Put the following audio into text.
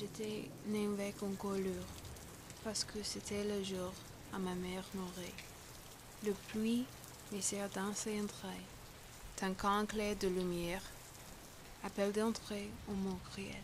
J'étais né avec une colure, parce que c'était le jour à ma mère nourrie. Le pluie me sert dans ses entrailles, d'un clair de lumière, Appel d'entrée au mot cruel.